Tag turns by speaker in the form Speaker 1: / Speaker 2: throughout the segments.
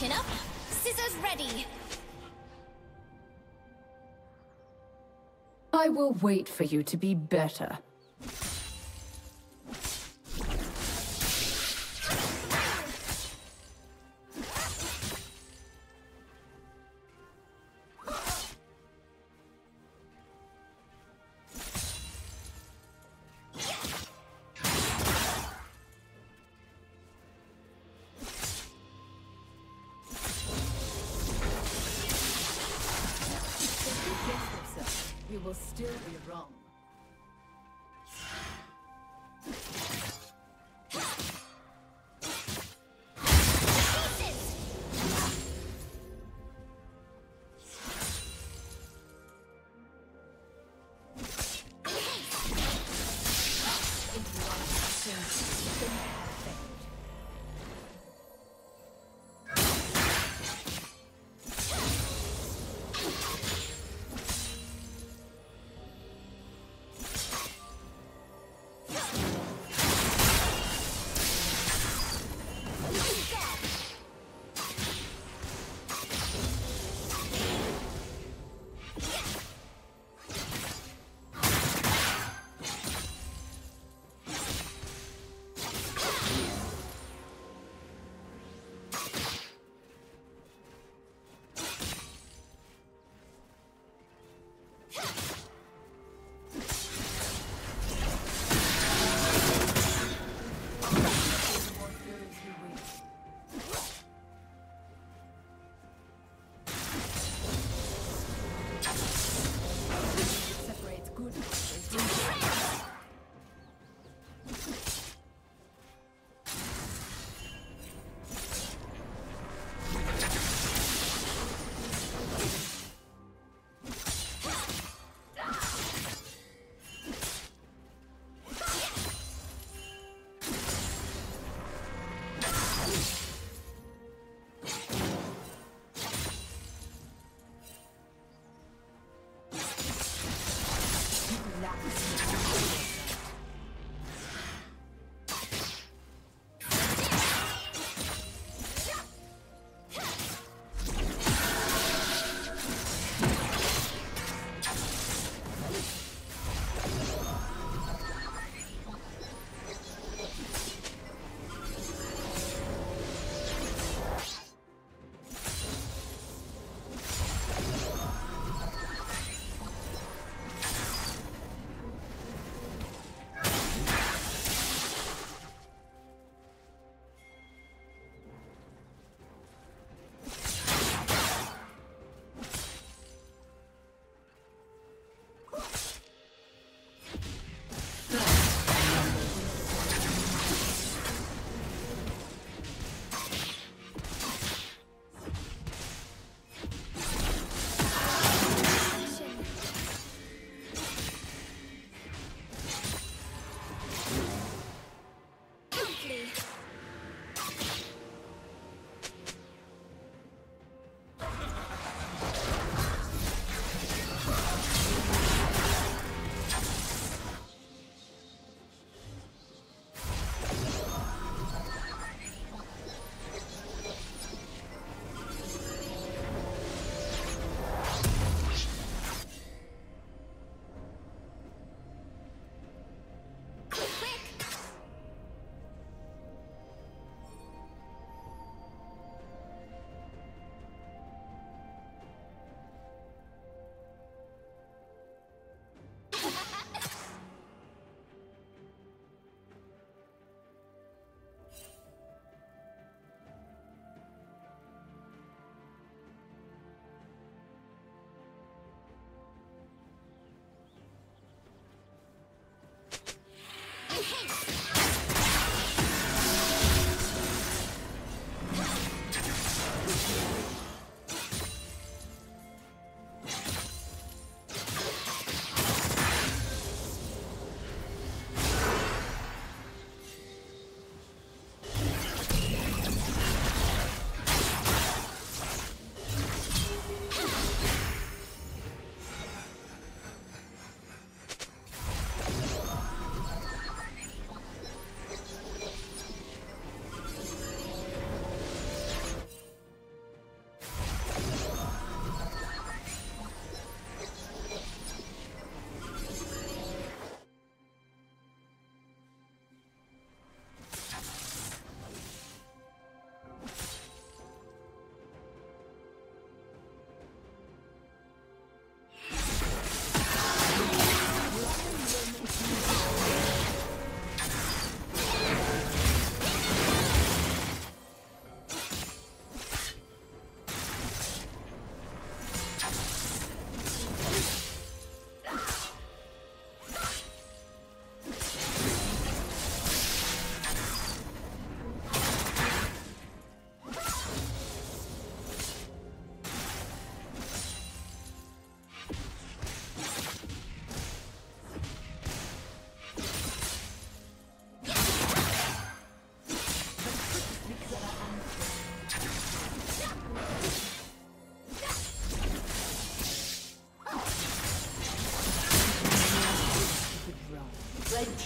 Speaker 1: Chin up, scissors ready.
Speaker 2: I will wait for you to be better.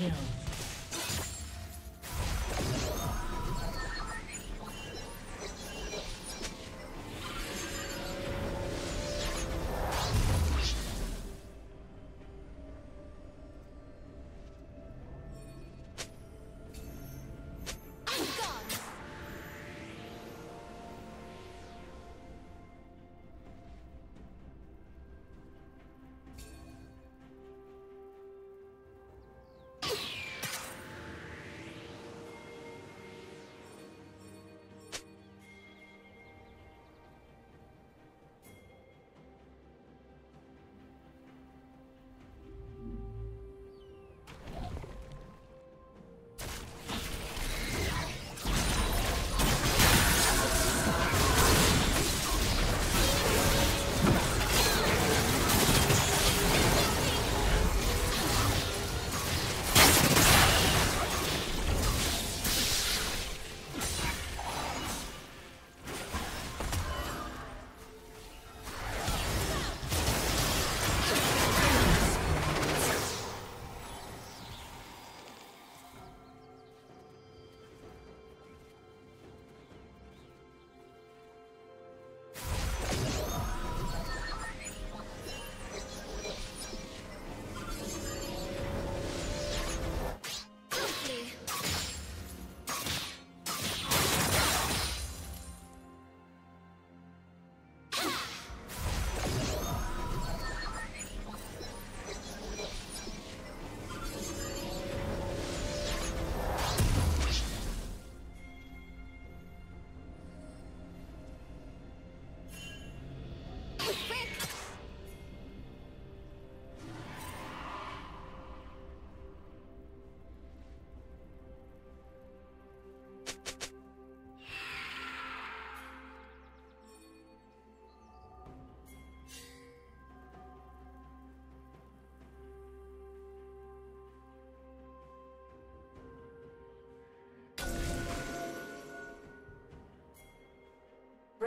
Speaker 2: Kill.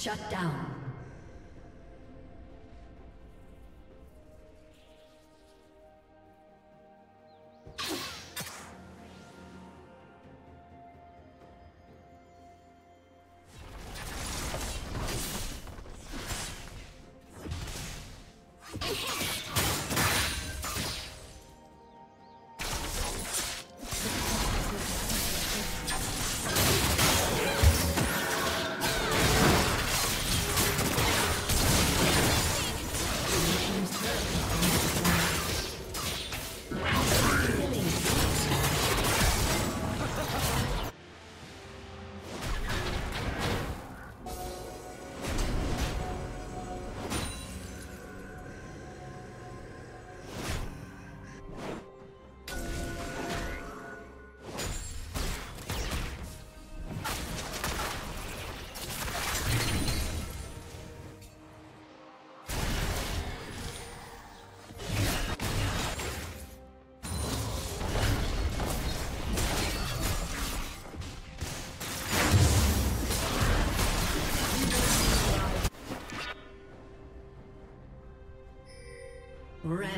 Speaker 3: Shut down.